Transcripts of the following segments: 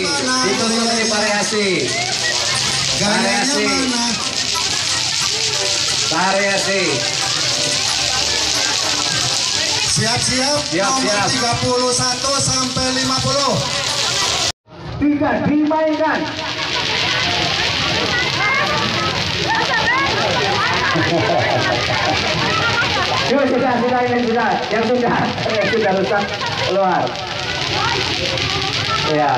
ditutup di variasi. Variasi. Variasi. Siap-siap. Siap, Nomor siap. 31 sampai 50. Tiga dimainkan. Yuk sudah sudah ini sudah yang sudah yang sudah rusak keluar. Ya.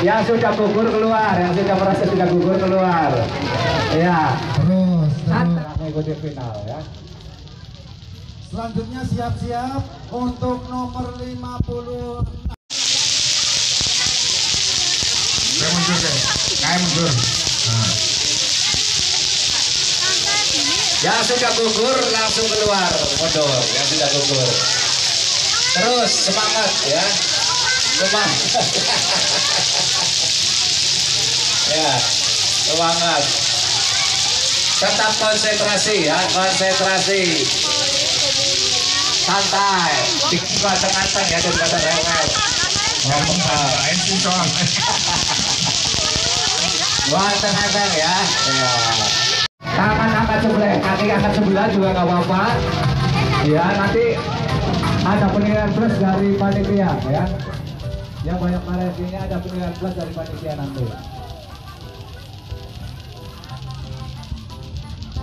Yang sudah gugur keluar, yang sudah merasa sudah gugur keluar. Ya. Terus. Mengikuti final ya. Selanjutnya siap-siap untuk nomor 50. Saya mundur deh. Kayak mundur. Nah. Yang sudah gugur langsung keluar mundur, yang sudah gugur. Terus semangat ya. Semangat. ya, semangat. Tetap konsentrasi ya, konsentrasi. Santai, dikanteng-kanteng ya, dikanteng rewel. Ngomong lain sih soal. Ya. ya. Tangan angkat sebelah, kaki angkat sebelah juga nggak apa-apa. Ya, nanti ada penilaian plus dari panitia ya. Yang banyak marasinya ada penilaian plus dari panitia nanti.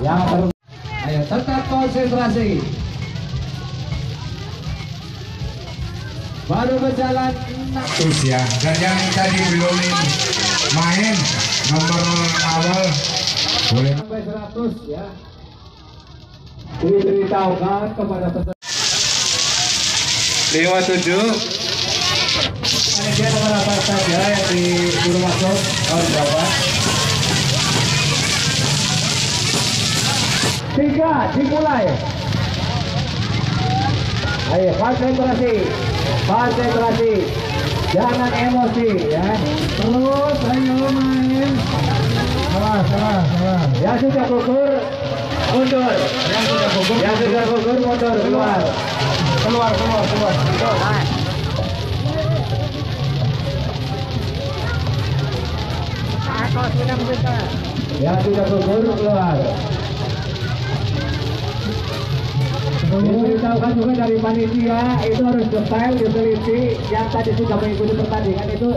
Yang baru, ayo tetap konsentrasi. Baru berjalan ya. Dan yang tadi belum main nomor awal boleh sampai 100 ya diberitahukan kepada peserta 57 Panitia kepada apa saja yang disuruh masuk? Harus berapa? Tiga dimulai. Ayo konsentrasi. Konsentrasi jangan emosi ya. Terus ayo main. Salah, salah, salah. yang sudah gugur. Mundur. Yang sudah gugur. Yang sudah gugur mundur. Keluar. Keluar, keluar, keluar. yang sudah gugur keluar Diberitahukan juga dari panitia itu harus detail diteliti yang tadi sudah mengikuti pertandingan itu